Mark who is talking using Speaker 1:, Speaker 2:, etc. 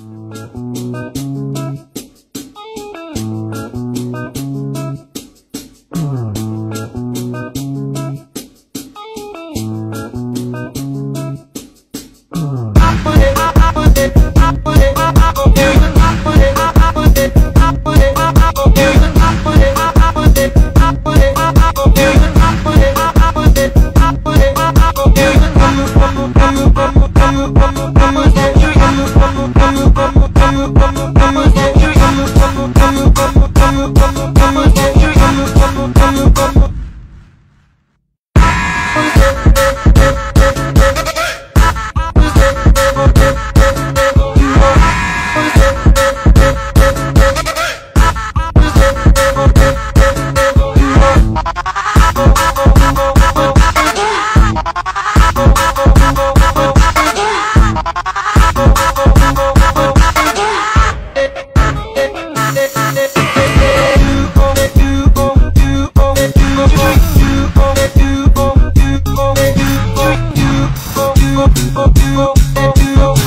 Speaker 1: Música
Speaker 2: oh, oh, oh, oh.